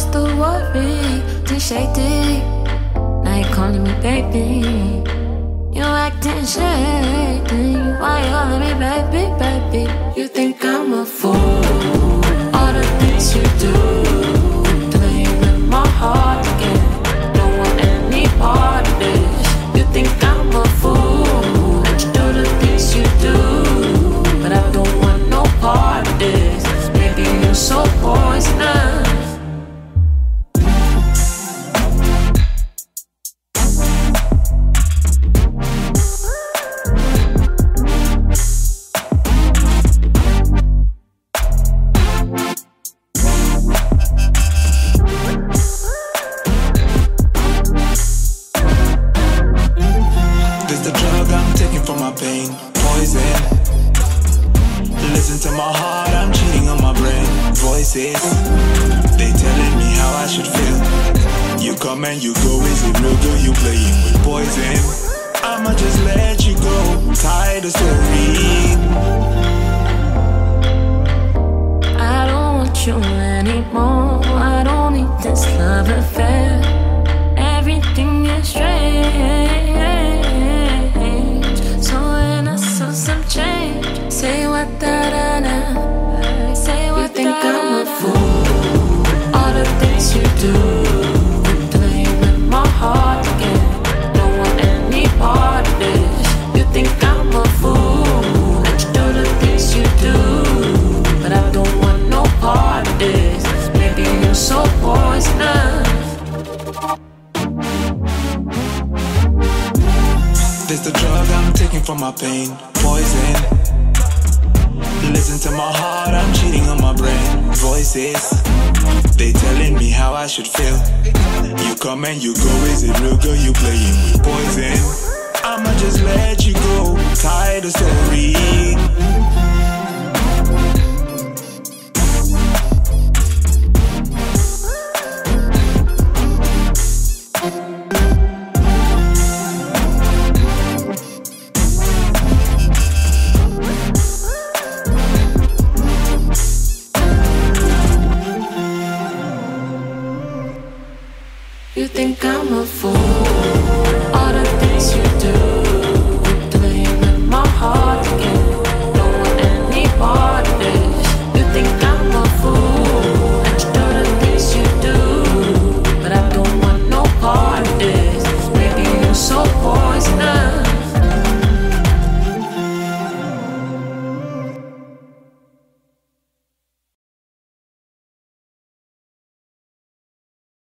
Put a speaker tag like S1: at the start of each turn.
S1: what's the worry? Just shady. Now you calling me baby. You acting shady. Why you calling me baby, baby? You think I'm a fool? This the
S2: drug I'm taking for my pain, poison. Listen to my heart, I'm cheating on my brain. Voices, they telling me how I should feel. You come and you go, is it real girl? You playing with poison? I'ma just let you go, tired of story. Taking for my pain, poison. Listen to my heart, I'm cheating on my brain. Voices, they telling me how I should feel. You come and you go, is it real girl? You playing with poison.
S1: You think I'm a fool?